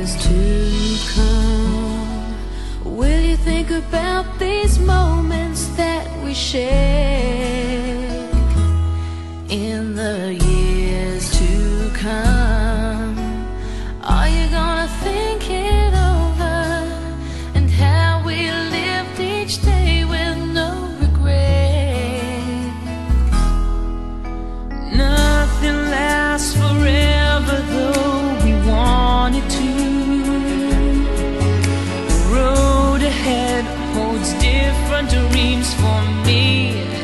is to come. Will you think about these moments that we share? different dreams for me.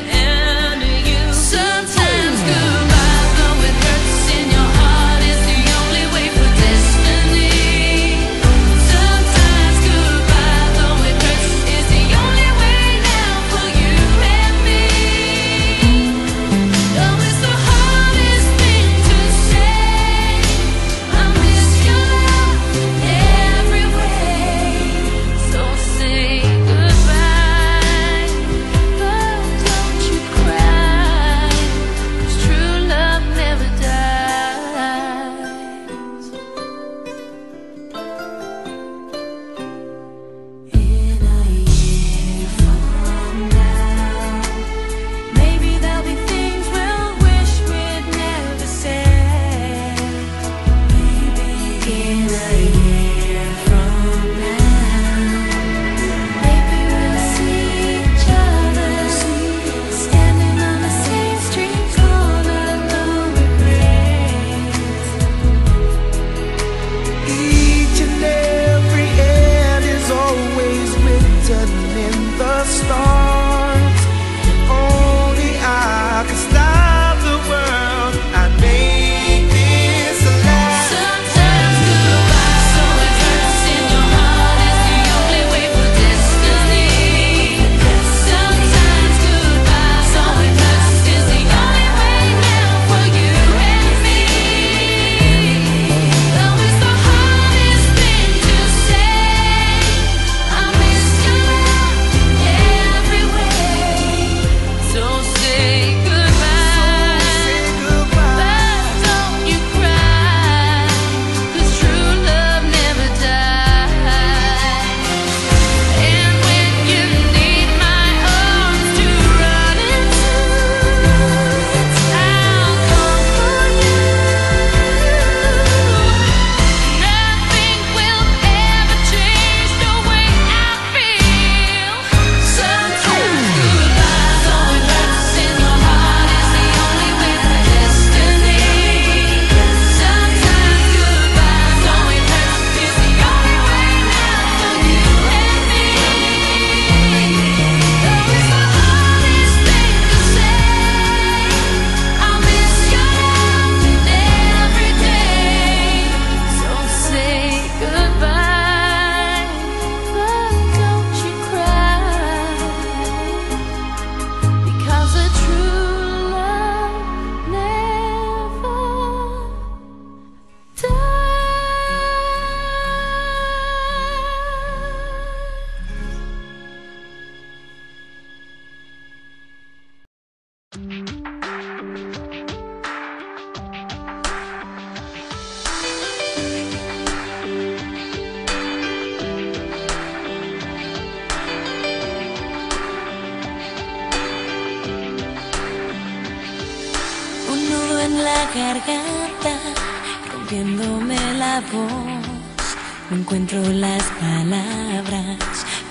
rompiéndome la voz. No encuentro las palabras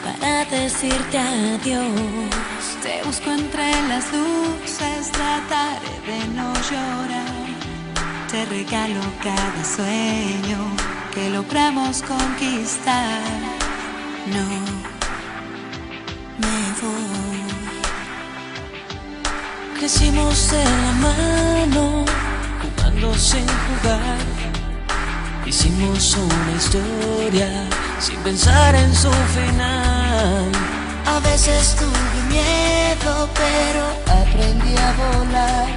para decirte adiós. Te busco entre las luces, trataré de no llorar. Te regalo cada sueño que logramos conquistar. No me voy. Crecimos de la jugar. Hicimos una historia sin pensar en su final. A veces tuve miedo, pero aprendí a volar.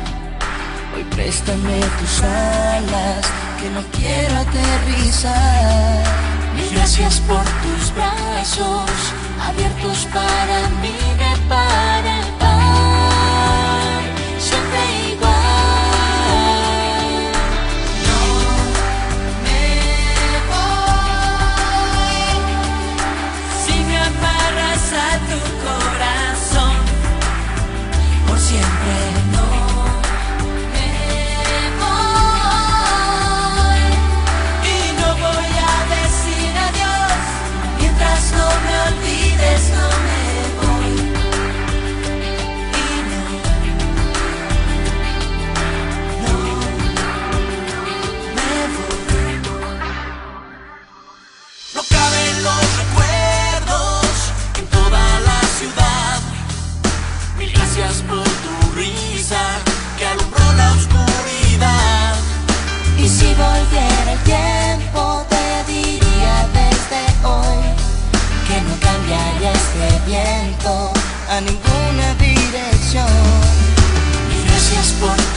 Hoy préstame tus alas, que no quiero aterrizar. Gracias por tus brazos abiertos para mí volviera el tiempo te diría desde hoy que no cambiaría este viento a ninguna dirección. Gracias por